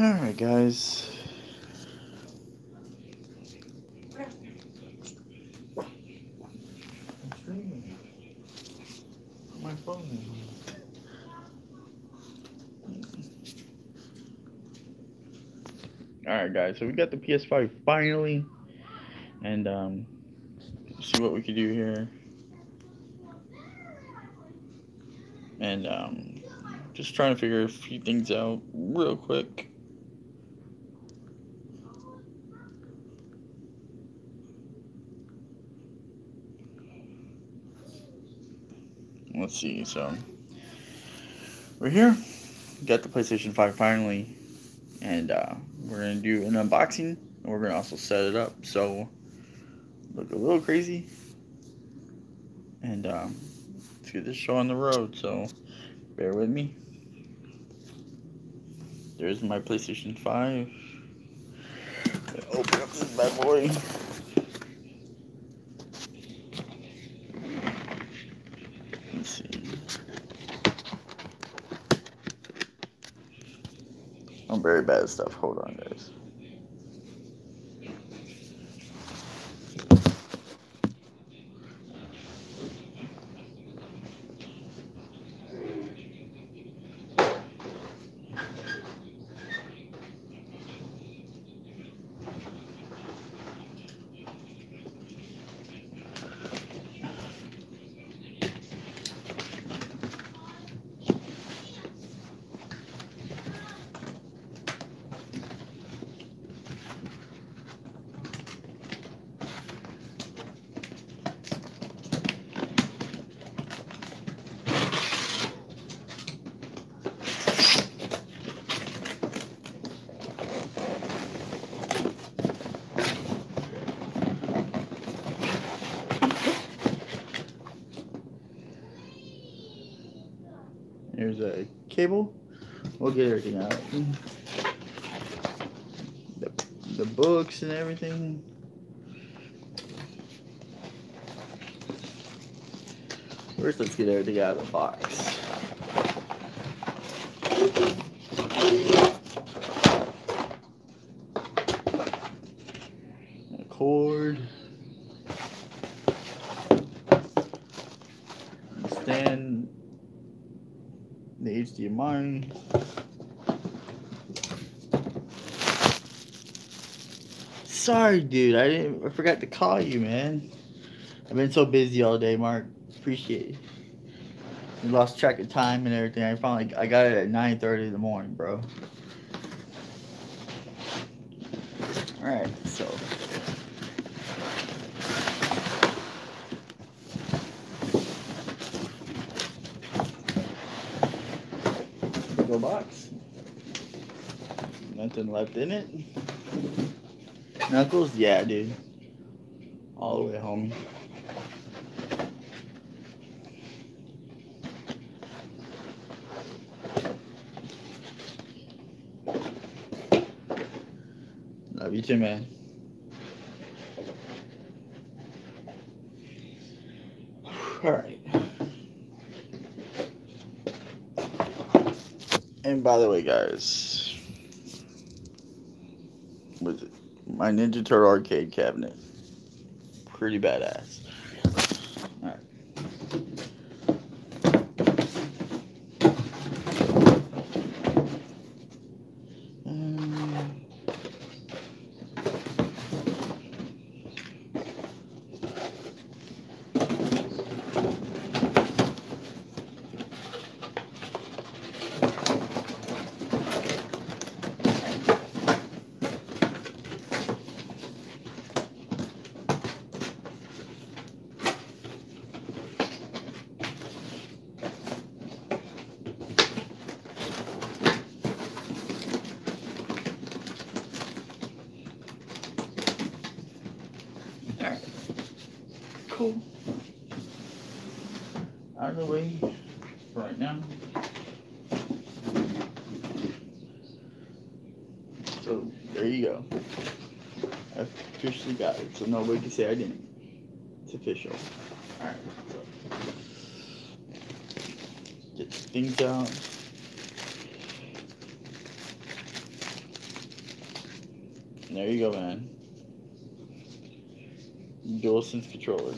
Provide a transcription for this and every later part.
Alright, guys. My phone. Alright, guys, so we got the PS5 finally. And, um, see what we can do here. And, um, just trying to figure a few things out real quick. Let's see, so we're here. Got the PlayStation 5 finally. And uh, we're gonna do an unboxing and we're gonna also set it up. So look a little crazy. And um, let's get this show on the road, so bear with me. There's my PlayStation 5. Open up this bad boy. Let's see. Stuff. Hold on, guys. Here's a cable. We'll get everything out. The, the books and everything. First, let's get everything out of the box. Cord. Stand HDMI. Sorry, dude. I didn't. I forgot to call you, man. I've been so busy all day, Mark. Appreciate it. Lost track of time and everything. I finally I got it at 9:30 in the morning, bro. All right, so. Box. Nothing left in it. Knuckles, yeah, dude. All the way home. Love you too, man. All right. And by the way, guys, was my Ninja Turtle arcade cabinet? Pretty badass. Cool. Out of the way right now. So there you go. I officially got it, so nobody can say I didn't. It's official. Alright, so get things out. There you go, man. DualSense controller.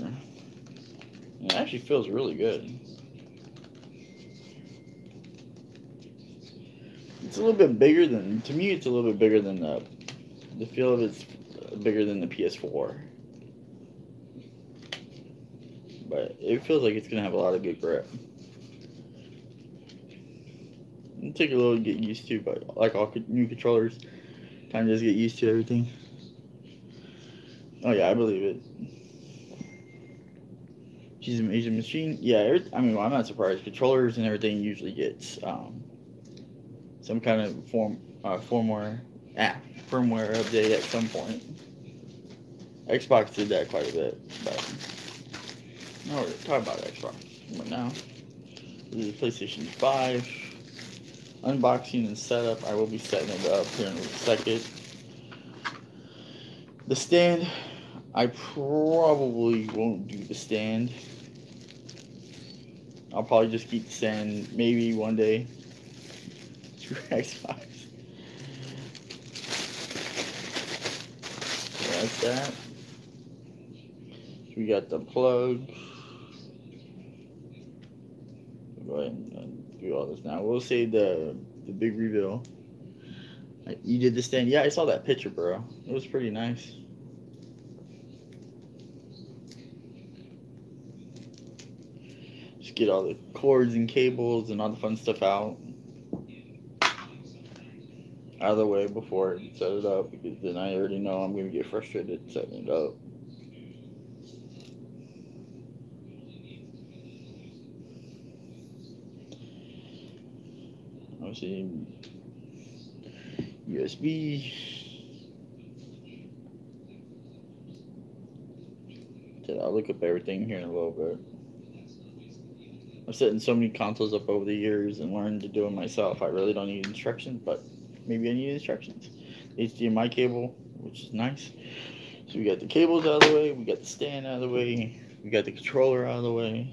It actually feels really good. It's a little bit bigger than, to me, it's a little bit bigger than the, the feel of it's bigger than the PS4. But it feels like it's going to have a lot of good grip. It'll take a little to get used to, but like all new controllers, kind of just get used to everything. Oh yeah, I believe it. She's an Asian machine. Yeah, I mean, well, I'm not surprised. Controllers and everything usually gets um, some kind of form uh, firmware ah, firmware update at some point. Xbox did that quite a bit, but no, we're talking about Xbox. But now, this is PlayStation 5 unboxing and setup. I will be setting it up here in a second. The stand, I probably won't do the stand. I'll probably just keep the stand maybe one day. Xbox. So that's that. we got the plug. Go ahead and uh, do all this now. We'll say the the big reveal. You did the stand. Yeah, I saw that picture, bro. It was pretty nice. Just get all the cords and cables and all the fun stuff out. Out of the way before I set it up because then I already know I'm going to get frustrated setting it up. Obviously, USB. I'll look up everything here in a little bit. I've set in so many consoles up over the years and learned to do it myself. I really don't need instructions, but maybe I need instructions. HDMI cable, which is nice. So we got the cables out of the way, we got the stand out of the way, we got the controller out of the way.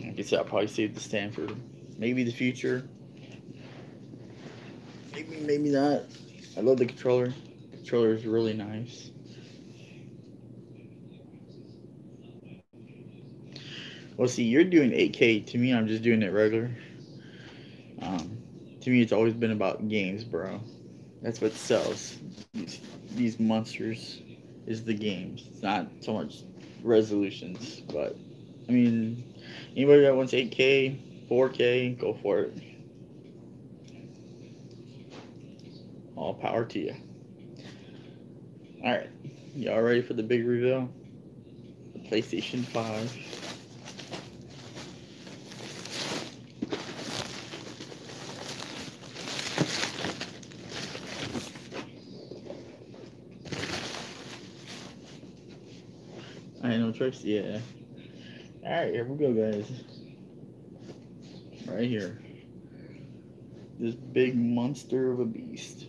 I guess I'll probably save the stand for maybe the future. Maybe, maybe not. I love the controller. The controller is really nice. Well, see, you're doing 8K. To me, I'm just doing it regular. Um, to me, it's always been about games, bro. That's what sells these, these monsters is the games. It's not so much resolutions, but I mean, anybody that wants 8K, 4K, go for it. All power to you. All right, y'all ready for the big reveal? The PlayStation 5. Tricks, yeah. Alright, here we go, guys. Right here. This big monster of a beast.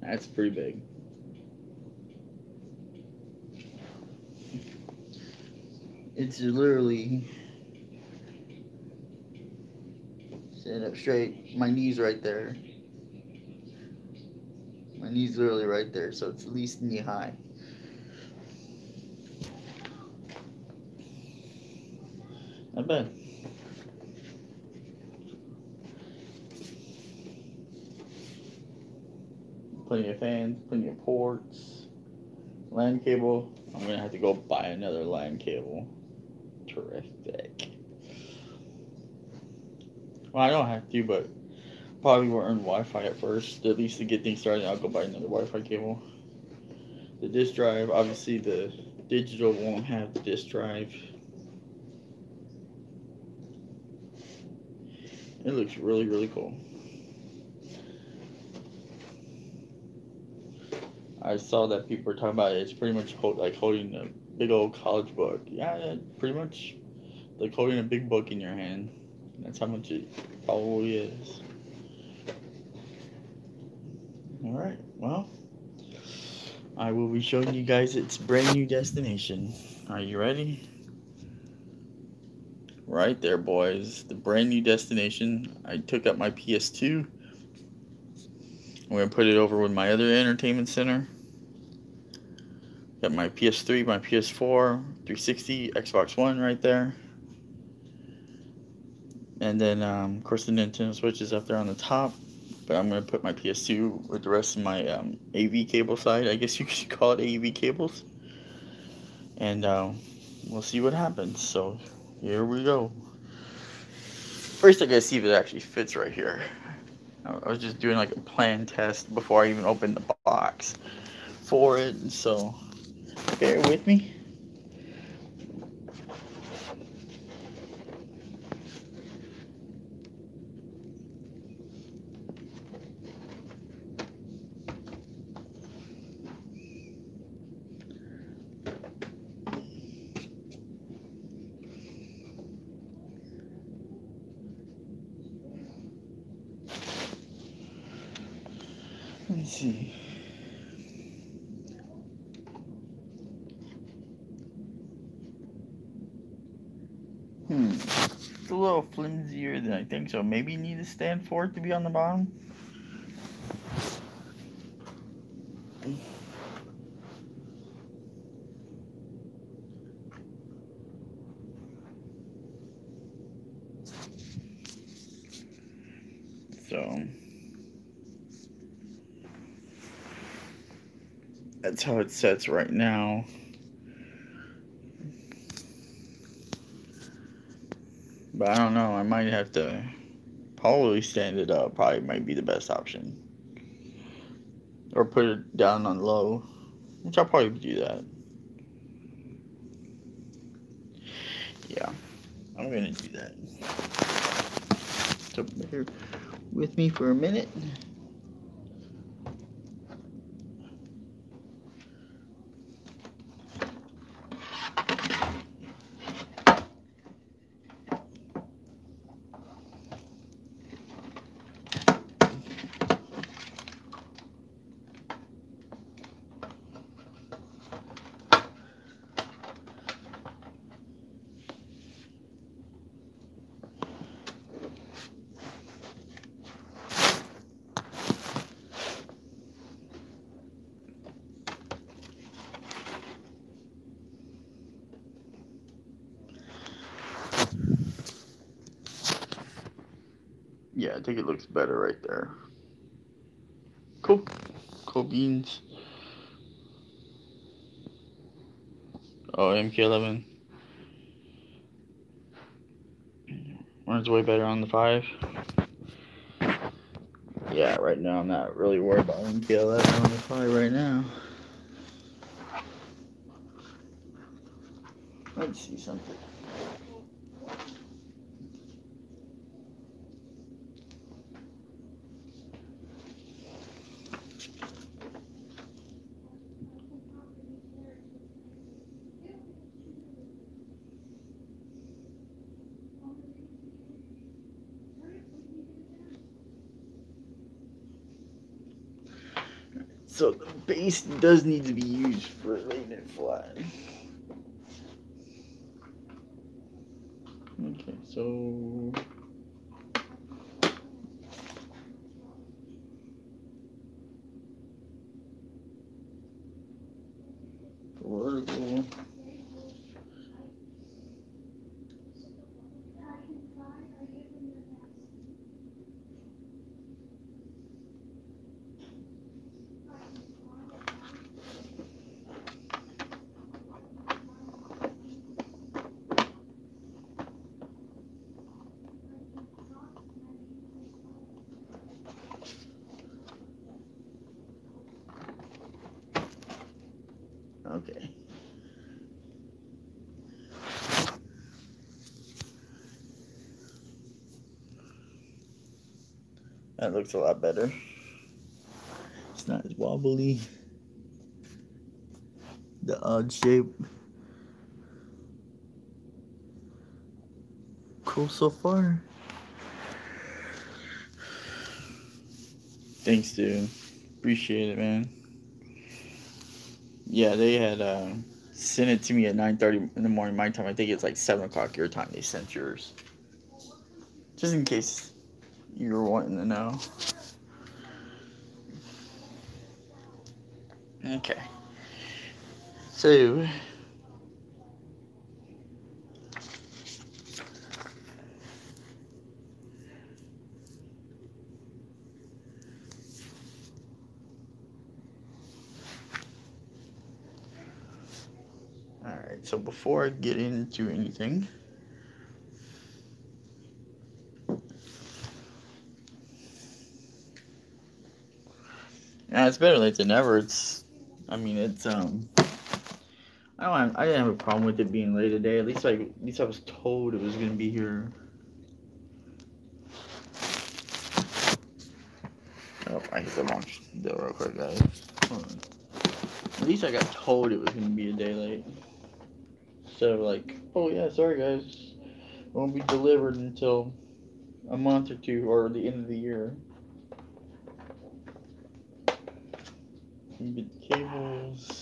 That's pretty big. It's literally stand up straight. My knees right there. Knee's literally right there, so it's at least knee high. Not bad. Plenty of fans, plenty of ports, LAN cable. I'm gonna have to go buy another LAN cable. Terrific. Well, I don't have to, but Probably will earn Wi-Fi at first, at least to get things started. I'll go buy another Wi-Fi cable. The disk drive, obviously the digital won't have the disk drive. It looks really, really cool. I saw that people were talking about it. It's pretty much hold, like holding a big old college book. Yeah, pretty much like holding a big book in your hand. That's how much it probably is. All right. Well, I will be showing you guys its brand new destination. Are you ready? right there, boys. The brand new destination. I took up my PS2. I'm going to put it over with my other entertainment center. Got my PS3, my PS4, 360, Xbox One right there. And then, um, of course, the Nintendo Switch is up there on the top. But I'm to put my PS2 with the rest of my um, AV cable side. I guess you could call it AV cables. And uh, we'll see what happens. So here we go. First, I gotta see if it actually fits right here. I was just doing like a plan test before I even opened the box for it. So bear with me. Let's see. Hmm. It's a little flimsier than I think, so maybe you need to stand for it to be on the bottom. So that's how it sets right now. But I don't know, I might have to probably stand it up, probably might be the best option. Or put it down on low, which I'll probably do that. Yeah, I'm gonna do that. So bear with me for a minute. Yeah, I think it looks better right there. Cool. Cool beans. Oh, MK11. Runs way better on the 5. Yeah, right now I'm not really worried about MK11 on the 5 right now. Let's see something. So the base does need to be used for laying it flat. Okay, so vertical. Okay. That looks a lot better. It's not as wobbly. The odd shape. Cool so far. Thanks, dude. Appreciate it, man yeah, they had uh, sent it to me at 9.30 in the morning my time. I think it's like 7 o'clock your time they sent yours. Just in case you were wanting to know. Okay. So... Alright, so before I get into anything, yeah, it's better late than never. It's, I mean, it's um, I don't, I didn't have a problem with it being late today. At least I, at least I was told it was gonna be here. Oh, I hit the launch deal real quick, guys. At least I got told it was gonna be a day late of like, oh yeah, sorry guys, won't be delivered until a month or two or the end of the year. Cables.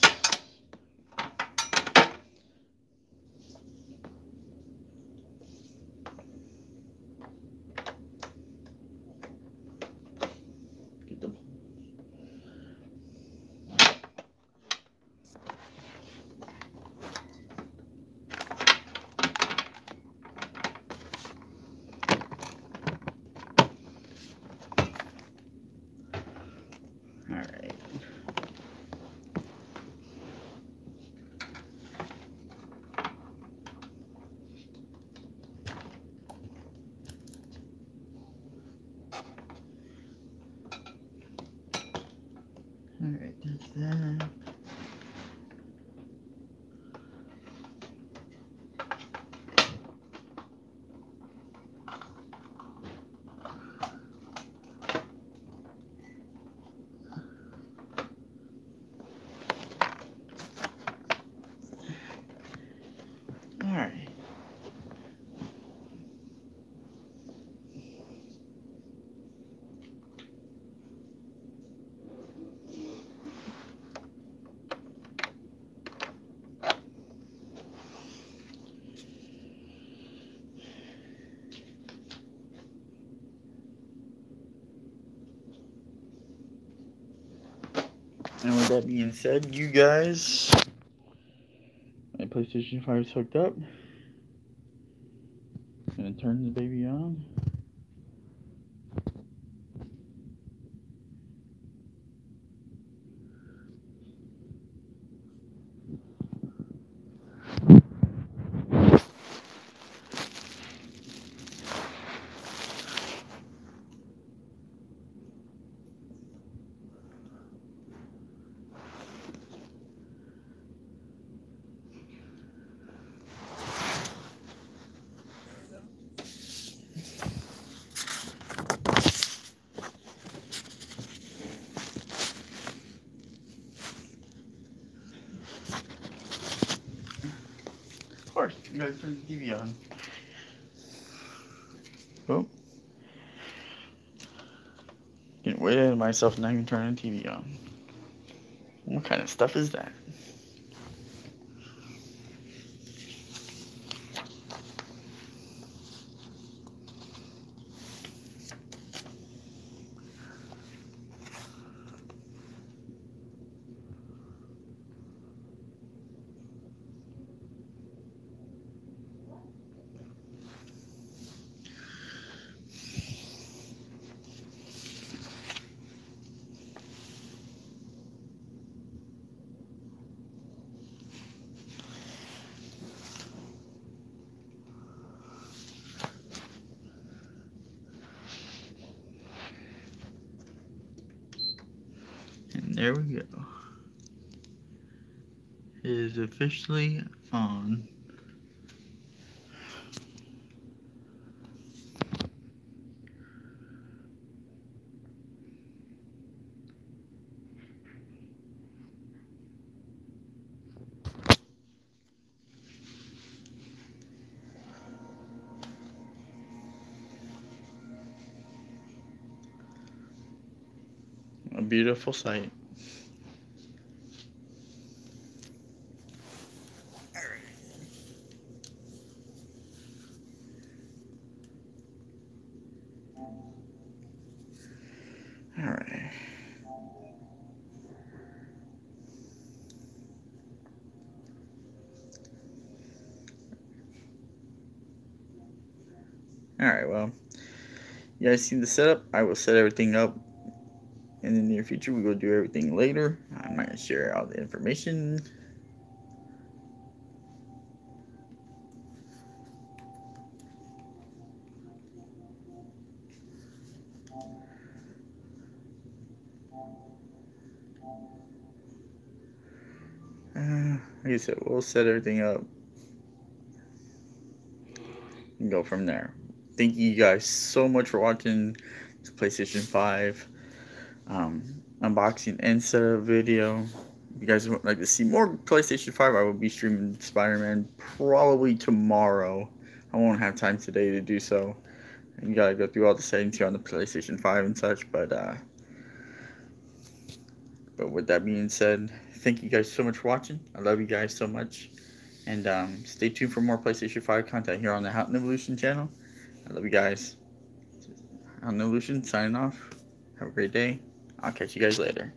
Alright, that's that. Alright. And with that being said, you guys, my PlayStation 5 is hooked up. Gonna turn the baby on. Guys turn the TV on. Oh. Getting way ahead of myself, not even turning the TV on. What kind of stuff is that? And there we go. It is officially on. A beautiful sight. All right. All right, well, you guys see the setup. I will set everything up in the near future. We will do everything later. I'm not going to share all the information Said, we'll set everything up and go from there. Thank you guys so much for watching this PlayStation 5 um, unboxing and setup video. If you guys would like to see more PlayStation 5, I will be streaming Spider-Man probably tomorrow. I won't have time today to do so. You gotta go through all the settings here on the PlayStation 5 and such, but uh, but with that being said, thank you guys so much for watching. I love you guys so much. And um, stay tuned for more PlayStation 5 content here on the Howton Evolution channel. I love you guys. Howton Evolution signing off. Have a great day. I'll catch you guys later.